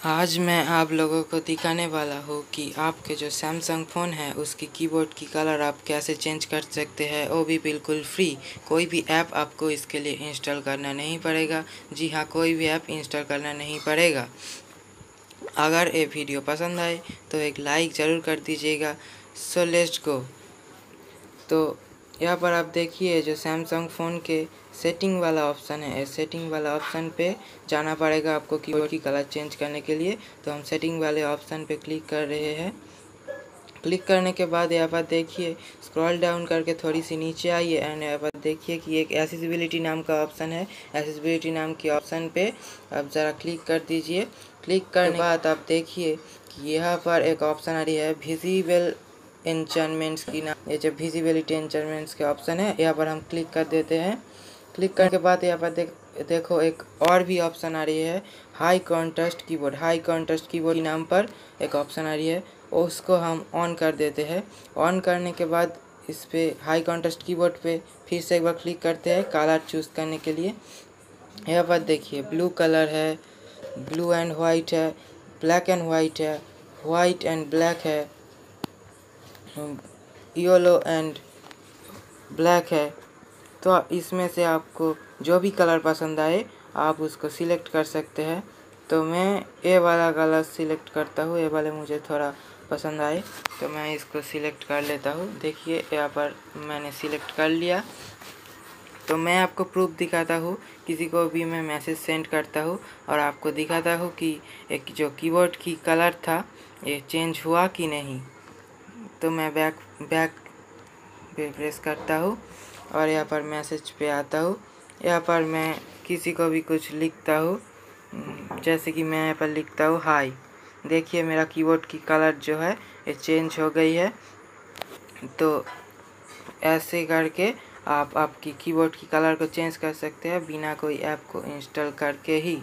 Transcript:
आज मैं आप लोगों को दिखाने वाला हूँ कि आपके जो सैमसंग फ़ोन है, उसकी कीबोर्ड की कलर आप कैसे चेंज कर सकते हैं, वो भी बिल्कुल फ्री कोई भी ऐप आपको इसके लिए इंस्टॉल करना नहीं पड़ेगा। जी हाँ कोई भी ऐप इंस्टॉल करना नहीं पड़ेगा। अगर ये वीडियो पसंद आए तो एक लाइक ज़रूर कर दीजिएगा। सो लेट्स गो तो यहाँ पर आप देखिए जो सैमसंग फ़ोन के सेटिंग वाला ऑप्शन है। सेटिंग वाला ऑप्शन पे जाना पड़ेगा आपको कीबोर्ड की कलर चेंज करने के लिए। तो हम सेटिंग वाले ऑप्शन पे क्लिक कर रहे हैं। क्लिक करने के बाद यहाँ पर देखिए स्क्रॉल डाउन करके थोड़ी सी नीचे आइए एंड यहाँ पर देखिए कि एक एसेसिबिलिटी नाम का ऑप्शन है। एसेसिबिलिटी नाम के ऑप्शन पे आप ज़रा क्लिक कर दीजिए। क्लिक करने के बाद आप देखिए कि यहाँ पर एक ऑप्शन आ रही है विजिबल इंचमेंट्स की ना ये जो विजिबिलिटी इंचमेंट्स के ऑप्शन है, यहाँ पर हम क्लिक कर देते हैं। क्लिक करने के बाद यहाँ पर देख देखो एक और भी ऑप्शन आ रही है high contrast keyboard high contrast keyboard के नाम पर एक ऑप्शन आ रही है, उसको हम ऑन कर देते हैं। ऑन करने के बाद इस पर हाई कॉन्ट्रास्ट कीबोर्ड पे फिर से एक बार क्लिक करते हैं कलर चूज़ करने के लिए। यहाँ पर देखिए ब्लू कलर है ब्लू एंड वाइट है ब्लैक एंड वाइट है वाइट एंड ब्लैक है। येलो एंड ब्लैक है। तो इसमें से आपको जो भी कलर पसंद आए, आप उसको सिलेक्ट कर सकते हैं। तो मैं ए वाला कलर सिलेक्ट करता हूँ ए वाले मुझे थोड़ा पसंद आए। तो मैं इसको सिलेक्ट कर लेता हूँ। देखिए, यहाँ पर मैंने सिलेक्ट कर लिया। तो मैं आपको प्रूफ दिखाता हूँ, किसी को भी मैं मैसेज सेंड करता हूँ और आपको दिखाता हूँ कि एक जो कीबोर्ड की कलर था, ये चेंज हुआ कि नहीं। तो मैं बैक बैक पे प्रेस करता हूँ और यहाँ पर मैसेज पे आता हूँ। यहाँ पर मैं किसी को भी कुछ लिखता हूँ। जैसे कि मैं यहाँ पर लिखता हूँ हाई देखिए मेरा कीबोर्ड की कलर जो है, ये चेंज हो गई है। तो ऐसे करके आप आपकी कीबोर्ड की कलर को चेंज कर सकते हैं बिना कोई ऐप को इंस्टॉल करके ही।